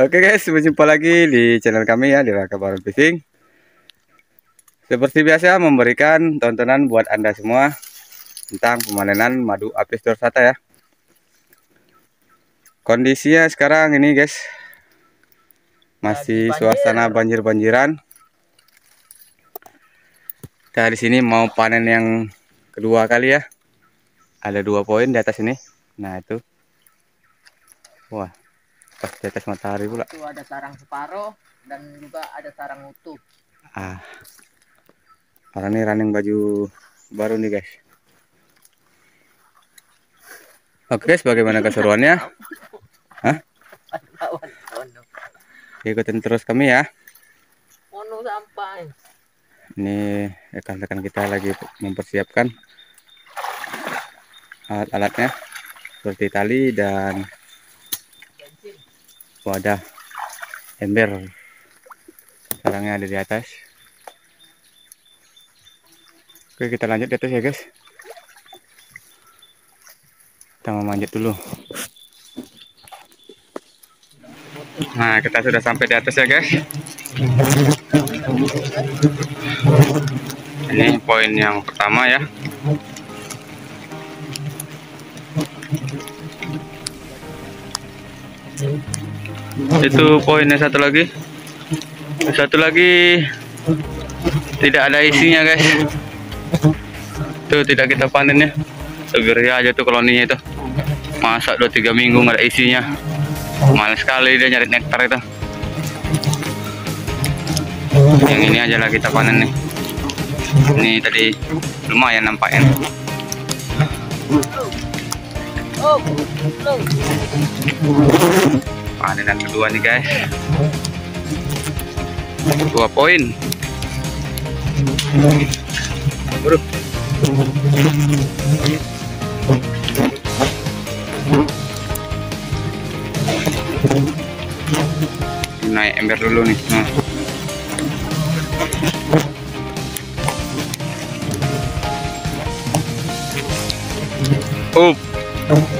Oke guys, berjumpa lagi di channel kami ya di Raka Baron Fishing. Seperti biasa memberikan tontonan buat Anda semua tentang pemanenan madu apis dorsata ya. Kondisinya sekarang ini guys masih suasana banjir-banjiran. Kita di sini mau panen yang kedua kali ya. Ada dua poin di atas ini. Nah, itu. Wah, pas di atas matahari pula. Itu ada sarang separuh dan juga ada sarang utuh. Ah. Orang ini running baju baru nih guys. Oke guys bagaimana keseruannya? Hah? ikutin terus kami ya. Sampai. Ini rekan-rekan kita lagi mempersiapkan alat-alatnya seperti tali dan wadah ember. Sarangnya ada di atas. Oke kita lanjut di atas ya guys. Kita mau manjat dulu. Nah kita sudah sampai di atas ya guys. Ini poin yang pertama ya itu poinnya satu lagi. Satu lagi tidak ada isinya guys. Tuh tidak kita panen ya. Seger aja tuh koloninya itu. Dua tiga minggu nggak ada isinya? Males sekali dia nyari nektar itu. Yang ini aja lah kita panen nih. Ini tadi lumayan nampaknya. oh, panenan kedua nih guys dua poin naik ember dulu nih nah. Oh.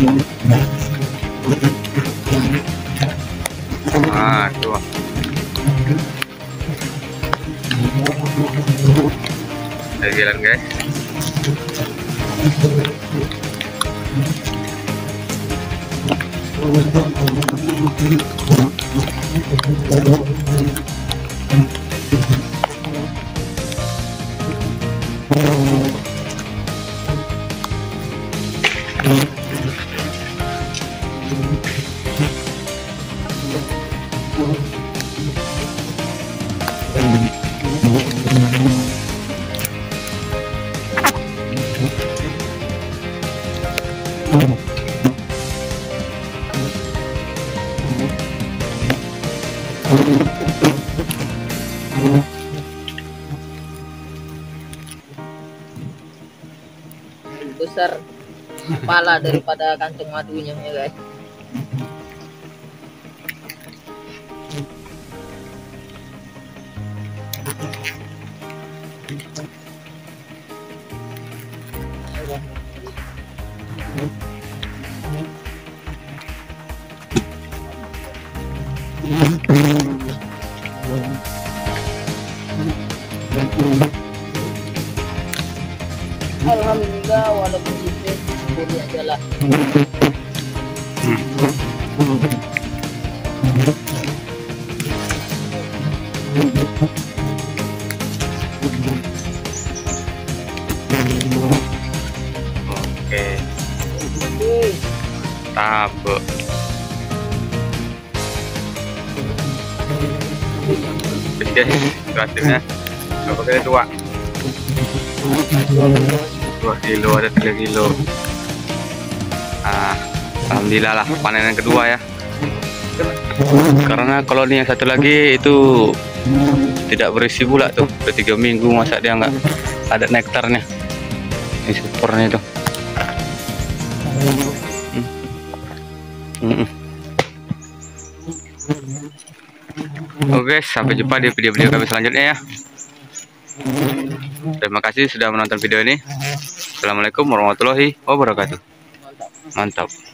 Ah, tuh. Ada jalan guys. Besar kepala daripada kantong madunya ya guys Oke, tabe. itu hasilnya berapa tua? Kilo ada tiga kilo alhamdulillah lah panen yang kedua ya karena kalau ini yang satu lagi itu tidak berisi pula tuh udah tiga minggu masa dia nggak ada nektarnya ini supernya itu Hmm. Hmm. Oke, sampai jumpa di video-video kami selanjutnya ya. Terima kasih sudah menonton video ini. Assalamualaikum warahmatullahi wabarakatuh. Mantap.